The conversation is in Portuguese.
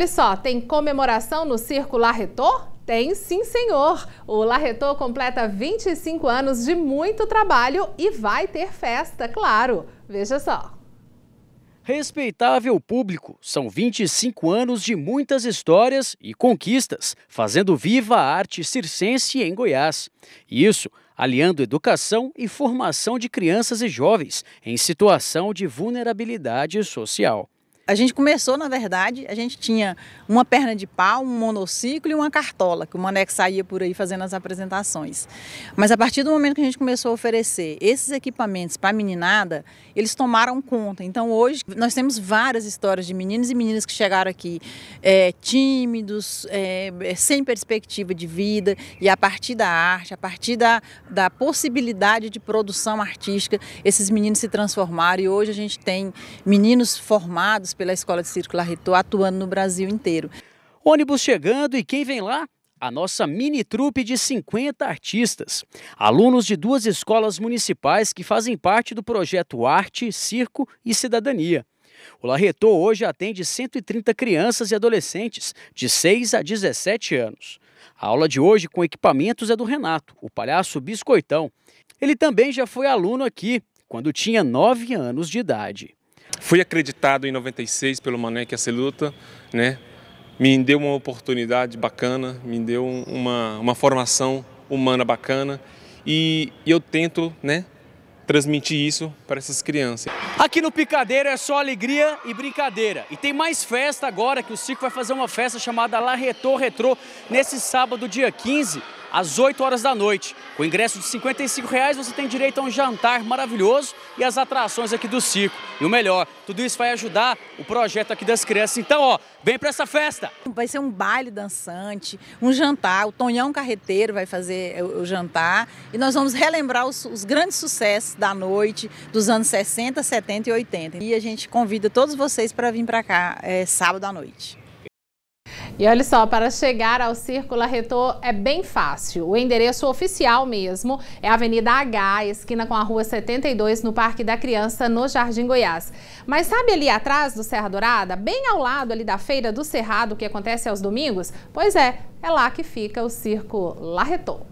Olha só, tem comemoração no Circo Larretor? Tem sim, senhor! O Larretor completa 25 anos de muito trabalho e vai ter festa, claro. Veja só. Respeitável público, são 25 anos de muitas histórias e conquistas, fazendo viva a arte circense em Goiás. Isso aliando educação e formação de crianças e jovens em situação de vulnerabilidade social. A gente começou, na verdade, a gente tinha uma perna de pau, um monociclo e uma cartola, que o Maneco saía por aí fazendo as apresentações. Mas a partir do momento que a gente começou a oferecer esses equipamentos para a meninada, eles tomaram conta. Então hoje nós temos várias histórias de meninos e meninas que chegaram aqui é, tímidos, é, é sem perspectiva de vida, e a partir da arte, a partir da, da possibilidade de produção artística, esses meninos se transformaram e hoje a gente tem meninos formados pela Escola de Circo Larretou, atuando no Brasil inteiro. Ônibus chegando e quem vem lá? A nossa mini trupe de 50 artistas, alunos de duas escolas municipais que fazem parte do projeto Arte, Circo e Cidadania. O Larretô hoje atende 130 crianças e adolescentes de 6 a 17 anos. A aula de hoje com equipamentos é do Renato, o palhaço biscoitão. Ele também já foi aluno aqui, quando tinha 9 anos de idade. Fui acreditado em 96 pelo Mané que essa luta, né? Me deu uma oportunidade bacana, me deu uma, uma formação humana bacana e, e eu tento, né, transmitir isso para essas crianças. Aqui no Picadeiro é só alegria e brincadeira. E tem mais festa agora que o Circo vai fazer uma festa chamada La Retro Retro nesse sábado, dia 15, às 8 horas da noite. Com ingresso de 55 reais você tem direito a um jantar maravilhoso e as atrações aqui do circo. E o melhor, tudo isso vai ajudar o projeto aqui das crianças. Então, ó, vem para essa festa. Vai ser um baile dançante, um jantar. O Tonhão Carreteiro vai fazer o, jantar e nós vamos relembrar os, os grandes sucessos da noite dos anos 60, 70 e 80. E a gente convida todos vocês para vir para cá é, sábado à noite. E olha só, para chegar ao Circo Larretor é bem fácil. O endereço oficial mesmo é a Avenida H, esquina com a Rua 72, no Parque da Criança, no Jardim Goiás. Mas sabe ali atrás do Serra Dourada, bem ao lado ali da Feira do Cerrado, que acontece aos domingos? Pois é, é lá que fica o Circo Larretor.